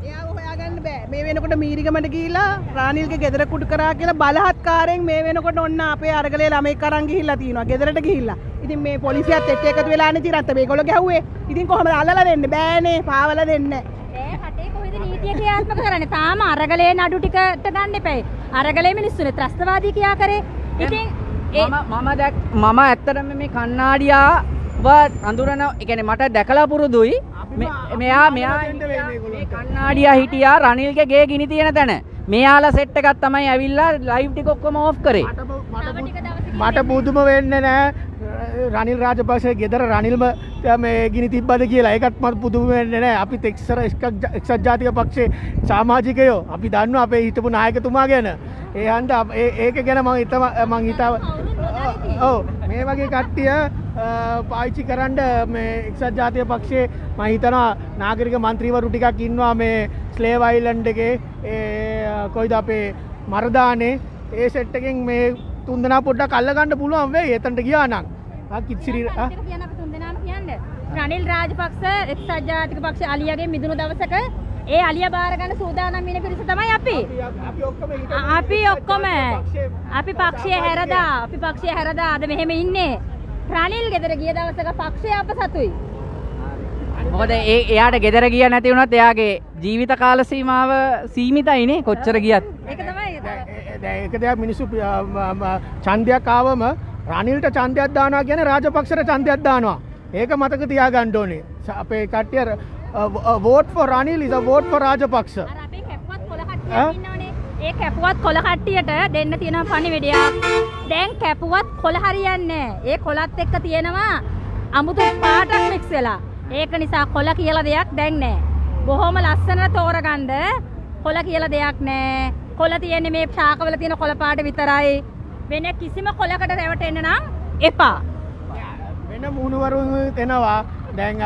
මේ වෙනකොට මීරිගමට ගිහිල්ලා රානිල්ගේ ගෙදර කුඩු කරා කියලා බලහත්කාරයෙන් මේ වෙනකොට ඔන්න අපේ අරගලේ ළමෙක් අරන් ගිහිල්ලා තියෙනවා ගෙදරට ගිහිල්ලා ඉතින් මේ පොලිසියත් එක්ක එකතු වෙලානේ තිරත්ත මේගොල්ලෝ ගැහුවේ ඉතින් කොහමද අල්ලලා දෙන්නේ බෑනේ පාවලා දෙන්නේ ඒ රටේ කොහෙද නීතිය ක්‍රියාත්මක කරන්නේ? තාම අරගලේ නඩු ටිකට ගන්න එපැයි. අරගලේ මිනිස්සුනේ ත්‍රස්තවාදී කියා කරේ. ඉතින් මම මම දැක් මම ඇත්තටම මේ කන්නාඩියාව අඳුරන එකන මට දැකලා පුරුදුයි මෙයා මෙයා කන්නාඩියා හිටියා රනිල්ගේ ගේ ගිනි තියෙන තැන. මෙයාලා සෙට් එකක් තමයි ඇවිල්ලා ලයිව් ටික ඔක්කොම ඕෆ් කරේ. මට පුදුම වෙන්න නෑ රනිල් රාජපක්ෂ ගෙදර රනිල්ම මේ ගිනි තිබ්බද කියලා. ඒකත් මට පුදුම වෙන්න නෑ. අපි තෙක්සර එක්සත් ජාතික පක්ෂේ සාමාජිකයෝ. අපි දන්න අපේ හිටපු නායකතුමා ගැන. ඒ හන්ද ඒක ගැන මං හිතම මං හිතාව ඔව මේ වගේ කට්ටිය පාච්චි කරන්ඩ මේ එක්සත් ජාතිය පක්ෂේ මහිතනවා නාගරික මන්ත්‍රීවරු ටිකක් ඉන්නවා මේ ස්ලේවයිලන්ඩ් එකේ. කොයිද අපේ මරදානේ. ඒ සෙට්ටකින් මේ තුන්දනා පොඩ්ඩක් කල්ලගන්න පුළුවන් වේ එතන්ට ගියා නම්. කිත්සිරි ටික කියන්න අපි තුන්දෙනාම කියන්න. රනිල් රාජපක්ෂ එක්සත් ජාතික පක්ෂ අලියගේ මිදුණු දවසක ඒ අලිය බාර ගන්න සූදානම් ඉන්න පිරිස තමයි අපි. අපි ඔක්කොම අපි පක්ෂය හැරදා අපි පක්ෂය හැරදා අද මෙහෙම ඉන්නේ. රනිල් ගෙදර ගිය දවසක පක්ෂය අප සතුයි. මොකද ඒ එයාට ගෙදර ගිය නැති වුණොත් එයාගේ ජීවිත කාල සීමාව සීමිතයිනේ කොච්චර ගියත් ඒක තමයි ඒක දෙයක් මිනිස්සු චන්දයක් ආවම රනිල්ට චන්දයක් දානවා කියන රාජපක්ෂර චන්දයක් දානවා ඒක මතක තියා ගණ්ඩෝනේ අපේ කට්ටිය වෝට් ෆෝ රනිල් ඉද වෝට් ෆෝ රාජපක්ෂ අර අපේ කැපුවත් කොළ කට්ටියක් ඉන්නවනේ. ඒ කැපුවත් කොළ කට්ටියට දෙන්න තියෙන පණිවිඩයක්. දැන් කැපුවත් කොළ හරියන්නේ. ඒ කොළත් එක්ක තියෙනවා අමුතු පාටක් මික්ස් වෙලා. ඒක නිසා කොළ කියලා දෙයක් දැන් නැහැ. බොහොම ලස්සනට තෝරගන්න කොළ කියලා දෙයක් නැහැ. කොළ තියෙන්නේ මේ ශාකවල තියෙන කොළ පාට විතරයි. වෙන කිසිම කොළකට රැවටෙන්න නම් එපා. වෙන මුණුවරුන් දෙනවා දැන්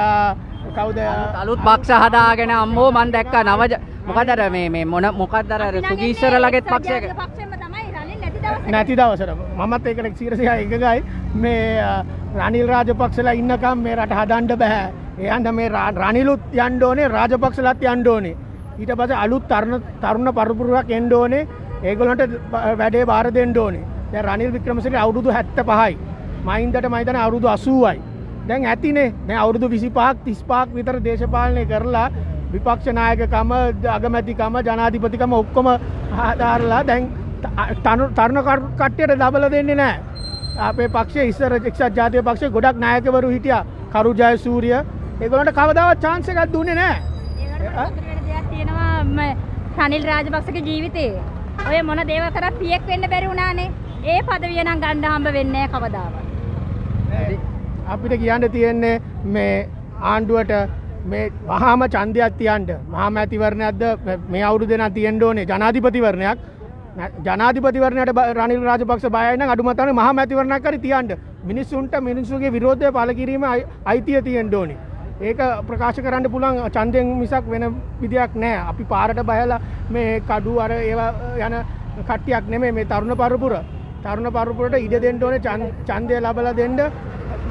කවුද? අලුත් පක්ෂ හදාගෙන අම්මෝ මන් දැක්ක නවජ මොකදර මේ මේ මොන මොකක්දර සුගීශ්වරලගෙත් පක්ෂයක පක්ෂෙම තමයි රනිල් නැති දවසේ නැති දවසට. මමත් ඒකට සීරසය එකගයි මේ රනිල් රාජපක්ෂලා ඉන්නකම් මේ රට හදන්ඩ බැහැ එයන්ට මේ රනිලුත් යන්ඩෝනේ රාජපක්ෂලත් යන්ඩෝනේ ඊට පස අලුත් තරණ තරුණ පරපුරුවක් එන්ඩෝනේ ඒගොලන්ට වැඩේ බාර දෙන්ඩෝනේ දැ රනිල් වික්‍රමසිට අවුරුදු හැත්ත පහයි මයින්දට මයිතන අවුරුදු අසුවයි. දැන් ඇතිනේ. දැ අවුරුදු විසිපාක් තිස්පාක් විතර දේශපාලනය කරලා විපක්ෂනායකකම අගමැතිකම ජනාධිපතිකම ඔක්කොම හදාරලා දැන් තනු- තරුණ කරු- කට්ටියට දබල දෙන්නේ නෑ. අපේ පක්ෂ ඉස්සර එක්ෂත් ජාතිය පක්ෂ ගොඩක් නායකවරු හිටිය. කරු ජය සූරිය. ඒගොලට කවදාවත් චාන්සකත් දුන්නේ නෑ. ඒකට වෙන දෙයක් තියෙනවා? ම- රනිල් රාජපක්ෂගේ ජීවිතේ. ඔය මොන දේව කරත් පියෙක් වෙන්න බැරි වුණානේ. ඒ පදවිය නම් ගන්න හම්බ වෙන්නේ නැහැ කවදාවත්. අපිට කියන්න තියෙන්නේ මේ ආණ්ඩුවට මේ වහාම චන්දයක් තියන්ට මහා මැතිවරණයක්ද මේ අවුරු දෙෙන තියෙන්ට ඕනේ ජනාධිපතිවරණයක්. ජනාධිපතිවරණයට බ- රනිල් රාජපක්ෂ බයන අඩුමතන මහ මැතිවරණයක් කර තියන්ට මිනිස්සුන්ට මිනිස්සුගේ විරෝධය පල කිරීම අයි- අයිතිය තියෙන්ට ඕනේ. ඒක ප්‍රකාශ කරන්න පුළන් චන්දයෙන් මිසක් වෙන විදියක් නෑ අපි පාරට බයලා මේ කඩු අර ඒවා යන කට්ටියක් නෙමේ මේ තරුණ පරපුර. තරුණ පරපුරට ඉඩ දෙන්න ඕනේ චන්- ඡන්දය ලබලා දෙන්න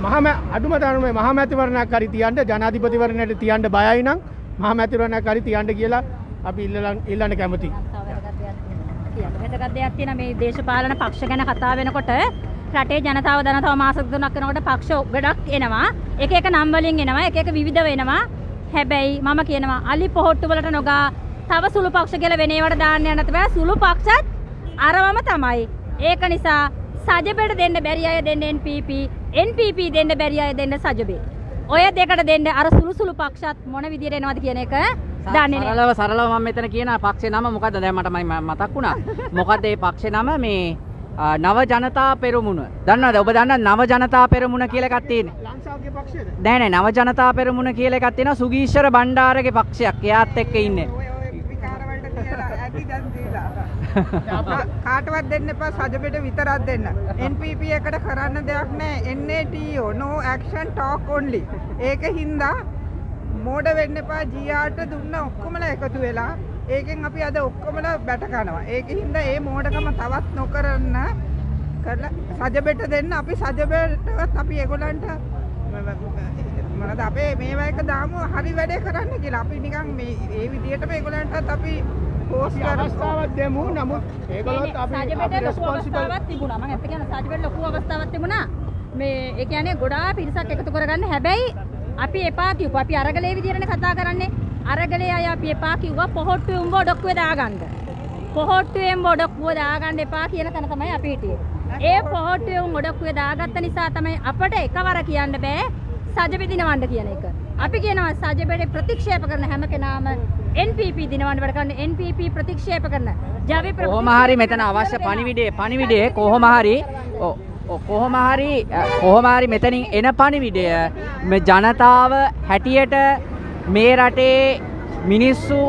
මහම අඩුම තරමේ මහ මැතිවරණයක් හරි තියන්න ජනාධිපතිවරණයට තියන්න බයයි නම් මහ මැතිවරණයක් හරි තියන්න කියලා අපි ඉල්ලලා ඉල්ලන්න කැමතියි. වැදගත් දෙයක් තියෙන මේ දේශපාලන පක්ෂ ගැන කතා වෙනකොට රටේ ජනතාව දන තව මාස තුනක් යනකොට පක්ෂ ගොඩක් එනවා එක එක නම් වලින් එනවා එක එක විවිධ වෙනවා හැබැයි මම කියනවා අලි පොහොට්ටු වලට නොගා තව සුළු පක්ෂ කියලා වෙන ඒවට දාන්න යන්නත් බෑ සුළු පක්ෂත් අරවම තමයි. ඒක නිසා සජබෙට දෙන්න බැරි අය දෙන්න NPP, NPP දෙන්න බැරි අය දෙන්න සජබේ. ඔය දෙකට දෙන්න අර සුළු සුළු පක්ෂත් මොන විදියට එනවද කියන එක දන්නේ නැහැ. සරලව සරලව මම මෙතන කියන පක්ෂේ නම මොකද්ද දැන් මට මතක් වුණා. මොකද්ද මේ පක්ෂේ නම මේ නව ජනතා පෙරමුණ. දන්නවද ඔබ දන්නවද නව ජනතා පෙරමුණ කියලා එකක් තියෙන්නේ? ලංසාගේ පක්ෂයද නෑ නෑ නව ජනතා පෙරමුණ කියලා එකක් තියෙනවා සුගීශ්වර බණ්ඩාරගේ පක්ෂයක්. එයාත් එක්ක ඉන්නේ. කාටවත් දෙන්න එපා සජබෙට විතරක් දෙන්න. NPP එකට කරන්න දෙයක් නැහැ. NATO no action talk only. ඒක හින්දා මෝඩ වෙන්න එපා GR දුන්න ඔක්කොමලා එකතු වෙලා ඒකෙන් අපි අද ඔක්කොමලා බැට කනවා. ඒක හින්දා ඒ මෝඩකම තවත් නොකරන්න කරලා සජබෙට දෙන්න අපි සජබෙටවත් අපි ඒගොල්ලන්ට මොනද අපේ මේවා එක දාමු හරි වැඩේ කරන්න කියලා. අපි නිකන් මේ ඒ විදිහටම ඒගොල්ලන්ටත් අපි පෝස්ට් අවස්ථාවක් දෙමු නමුත් ඒගොල්ලොත් අපි සාජබෙට ලොකු අවස්ථාවක් තිබුණා. මම ඇත්ත කියන්න සාජබෙට ලොකු අවස්ථාවක් තිබුණා. මේ ඒ කියන්නේ ගොඩාක් පිරිසක් එකතු කරගන්න. හැබැයි අපි එපා කිව්වා. අපි අරගලේ විදියටනේ කතා කරන්නේ. අරගලේ අය අපි එපා කිව්වා පොහොට්ටුවේ උඹ ඔඩොක්කුවේ දාගන්න. පොහොට්ටුවේ උඹ ඔඩොක්කුව දාගන්න එපා කියන තැන තමයි අපි හිටියේ. ඒ පොහොට්ටුවේ උන් ඔඩොක්කුවේ දාගත්ත නිසා තමයි අපට එකවර කියන්න බෑ සජබෙ දිනවන්න කියන එක. අපි කියනවා සජබෙට ප්‍රතික්ෂේප කරන හැම කෙනාම NPP දිනවන්න වැඩ කරන NPP ප්‍රතික්ෂේප කරන ජවි කොහොම හරි මෙතන අවශ්‍ය පණිවිඩේ පණිවිඩේ කොහොම හරි ඔව් ඔව් කොහොම හරි අ, කොහොම හරි මෙතනින් එන පණිවිඩය මේ ජනතාව හැටියට මේ රටේ මිනිස්සු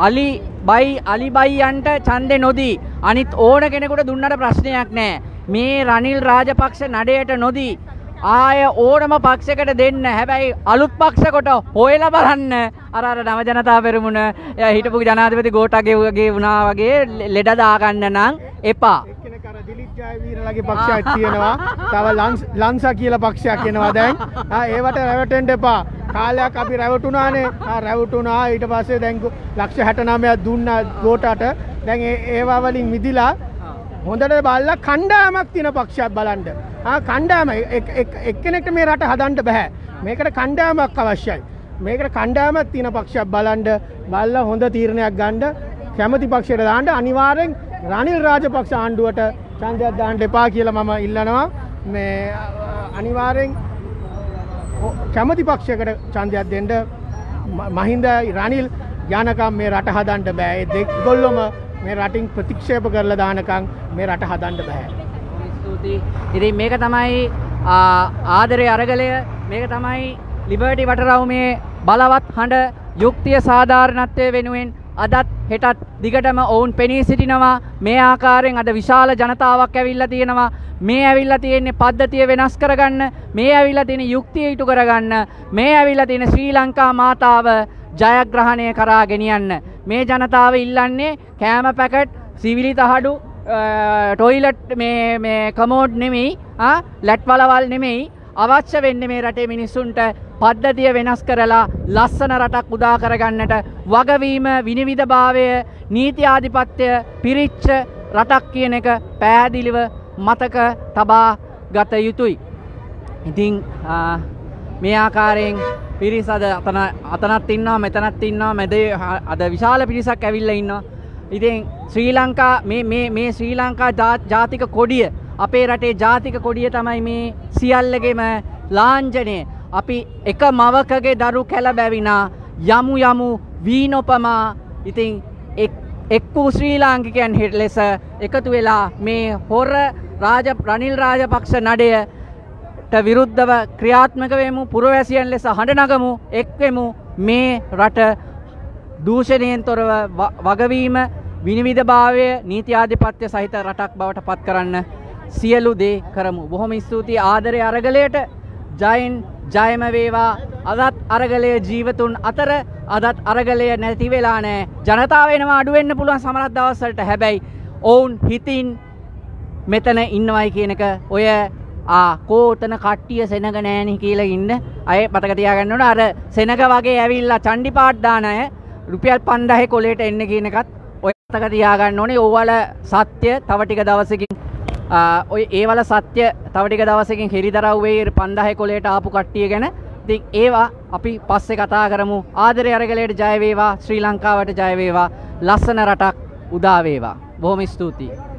අලි බයි අලි බයියන්ට ඡන්දෙ නොදී අනිත් ඕන කෙනෙකුට දුන්නට ප්‍රශ්නයක් නැහැ මේ රනිල් රාජපක්ෂ නඩයට නොදී ආය ඕනම පක්ෂකට දෙන්න. හැබැයි අලුත් පක්ෂ කොට හොයලා බලන්න. අර අර නව ජනතා පෙරමුණ එයා හිටපු ජනාධිපති ගෝඨාගේ වගේ වුණා වගේ ලෙඩ දාගන්න නම් එපා. එක්කෙනෙක් අර දිලිත් ජයවීරලගේ පක්ෂයක් තියෙනවා. තව ලංස්- ලංසා කියලා පක්ෂයක් එනවා. දැන් ආ, ඒවට රැවටෙන්ට එපා. කාලයක් අපි රැවටුනානේ ආ, රැවටුනා ඊට පස්සේ දැන් ගො- ලක්ෂ 69ක් දුන්නා ගෝටාට දැන් ඒ- ඒවා වලින් මිදිලා හොඳට බල්ලා කණ්ඩායමක් තියෙන පක්ෂයක් බලන්න. ආ, කණ්ඩායම එක්- එක්- එක්කෙනෙක්ට මේ රට හදන්න බෑ. මේකට කණ්ඩායමක් අවශ්‍යයි. මේකට කණ්ඩායමක් තියෙන පක්ෂයක් බලන්ඩ බල්ල හොඳ තීරණයක් ගණ්ඩ කැමති පක්ෂයට දාන්ට අනිවාරෙන් රනිල් රාජපක්ෂ ආණ්ඩුවට චන්දයක් දාන්ට එපා කියල මම ඉල්ලනවා. මේ අනිවාරෙන් කැමති පක්ෂයකට චන්දයක් දෙන්ඩ මහින්ද රනිල් යනකම් මේ රට හදන්ට බෑ. දෙක් ගොල්ලොම මේ රටින් ප්‍රතික්ෂේප කරල දානකං මේ රට හදන්ට බෑ. ස්තුතියි. ඉතින් මේක තමයි ආ, ආදරේ අරගලය මේක තමයි ලිබර්ටි වටරවුමේ බලවත් හඬ යුක්තිය සාධාරණත්වය වෙනුවෙන් අදත් හෙටත් දිගටම ඔවුන් පෙනී සිටිනවා මේ ආකාරයෙන් අද විශාල ජනතාවක් ඇවිල්ලා තියෙනවා මේ ඇවිල්ලා තියෙන්නේ පද්ධතිය වෙනස් කරගන්න මේ ඇවිල්ලා තියෙන යුක්තිය ඉටු කරගන්න මේ ඇවිල්ලා තියෙන ශ්‍රී ලංකා මාතාව ජයග්‍රහණය කරා ගෙනියන්න මේ ජනතාව ඉල්ලන්නේ කෑම පැකට් සිවිලි තහඩු ටොයිලට් මේ මේ කමෝඩ් නෙමෙයි ලැට් වලවල් නෙමෙයි අවශ්‍ය වෙන්න මේ රටේ මිනිස්සුන්ට පද්ධතිය වෙනස් කරලා ලස්සන රටක් උදා කරගන්නට වගවීම විනිවිධභාවය නීති ආධිපත්‍ය පිරිච්ච රටක් කියන එක පැහැදිලිව මතක තබා ගත යුතුයි. ඉතිං ආ, මේ ආකාරයෙන් පිරිස් අද අතන අතනත් ඉන්නවා මෙතනත් ඉන්නවා මැදේ හ- අද විශාල පිරිසක් ඇවිල්ල ඉන්නවා. ඉතින් ශ්‍රී ලංකා මේ- මේ මේ ශ්‍රී ලංකා ජා- ජාතික කොඩිය අපේ රටේ ජාතික කොඩිය තමයි මේ සියල්ලගෙම ලාංජනය අපි එක මවකගේ දරු කැල බැවිනා යමු යමු වීනොපමා ඉතින් එක් එක් වූ ශ්‍රී ලාංකිකයන් හිට ලෙස එකතු වෙලා මේ හොර රාජ රනිල් රාජපක්ෂ නඩයට විරුද්ධව ක්‍රියාත්මකවමු පුරවැසියන් ලෙස හඬනගමු එක්වෙමු. මේ රට දූෂණයෙන් තොරව ව- වගවීම විනිවිධභාවය නීතිආධිපත්‍ය සහිත රටක් බවට පත් කරන්න සියලු දේ කරමු. බොහොම ස්තුතියි. ආදරය අරගලයට. ජයින් ජයම වේවා. අදත් අරගලය ජීවතුන් අතර අදත් අරගලය නැති වෙලා නෑ. ජනතාව වෙනවා අඩුවෙන්න පුළුවන් සමරත් දවස්සලට හැබැයි ඔවුන් හිතින් මෙතන ඉන්නවයි කියනක ඔය ආ කෝතන කට්ටිය සෙනග නෑනි කියලා ඉන්න. අය පතකතියාගන්නට අර සෙනග වගේ ඇවිල්ලා චණ්ඩි පාට්දානය රුපියල් පන්දහෙ කොලේට එන්න කියනකත් ඔය පතක තියාගන්න ඕනේ. ඕවල සත්‍ය තවටික දවසකින් ආ, ඔය ඒවල සත්‍ය තවටික දවසකින් හෙරිදරව්වේ පන්දහෙ කොලේට ආපු කට්ටිය ගැන. ඉතින් ඒවා අපි පස්සේ කතා කරමු. ආදරය අරගලයට ජය වේවා. ශ්‍රී ලංකාවට ජය වේවා. ලස්සන රටක් උදා වේවා. බොහොම ස්තුතියි.